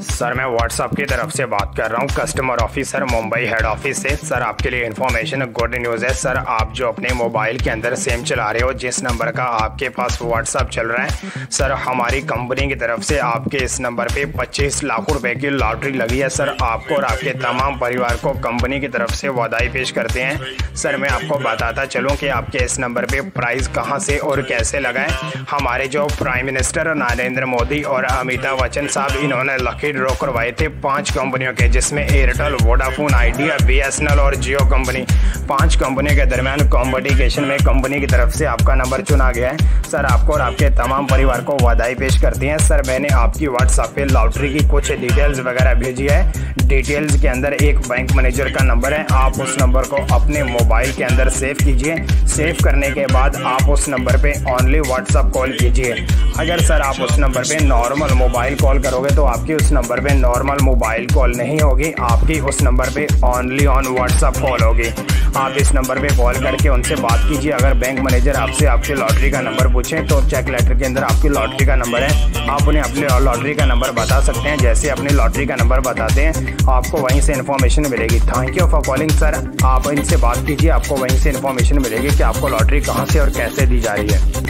Sir, मैं WhatsApp की तरफ़ से बात कर रहा हूँ। Customer officer Mumbai head office से। सर, आपके लिए इन्फॉर्मेशन गुड न्यूज़ है। सर, आप जो अपने मोबाइल के अंदर सेम चला रहे हो, जिस नंबर का आपके पास व्हाट्सअप चल रहा है, सर, हमारी कंपनी की तरफ़ से आपके इस नंबर पे 25 लाख रुपए की लॉटरी लगी है। सर आपको और आपके तमाम परिवार को कंपनी की तरफ़ से बधाई पेश करते हैं। सर, मैं आपको बताता चलूँ कि आपके इस नंबर पर प्राइज़ कहाँ से और कैसे लगाएँ हमारे जो प्राइम मिनिस्टर नरेंद्र मोदी और अमिताभ बच्चन साहब, इन्होंने लकी ड्रॉ करवाए थे पाँच कंपनियों के, जिसमें एयरटेल वोडाफोन आइडिया बीएसएनएल और जियो कंपनी पाँच कंपनियों के दरमियान कॉम्पिटिशन में कंपनी की तरफ़ से आपका नंबर चुना गया है। सर, आपको और आपके तमाम परिवार को बधाई पेश करती हैं। सर, मैंने आपकी व्हाट्सएप पे लॉटरी की कुछ डिटेल्स वगैरह भेजी है। डिटेल्स के अंदर एक बैंक मैनेजर का नंबर है। आप उस नंबर को अपने मोबाइल के अंदर सेव कीजिए। सेव करने के बाद आप उस नंबर पे ओनली व्हाट्सअप कॉल कीजिए। अगर सर, आप उस नंबर पे नॉर्मल मोबाइल कॉल करोगे तो आपकी उस नंबर पे नॉर्मल मोबाइल कॉल नहीं होगी। आपकी उस नंबर पे ओनली ऑन व्हाट्सअप कॉल होगी। आप इस नंबर पे कॉल करके उनसे बात कीजिए। अगर बैंक मैनेजर आपसे आपके लॉटरी का नंबर पूछें तो चेक लेटर के अंदर आपकी लॉटरी का नंबर है। आप उन्हें अपने लॉटरी का नंबर बता सकते हैं। जैसे अपनी लॉटरी का नंबर बताते हैं, आपको वहीं से इन्फॉर्मेशन मिलेगी। Thank you for calling sir आप इनसे बात कीजिए, आपको वहीं से इन्फॉर्मेशन मिलेगी कि आपको लॉटरी कहाँ से और कैसे दी जा रही है।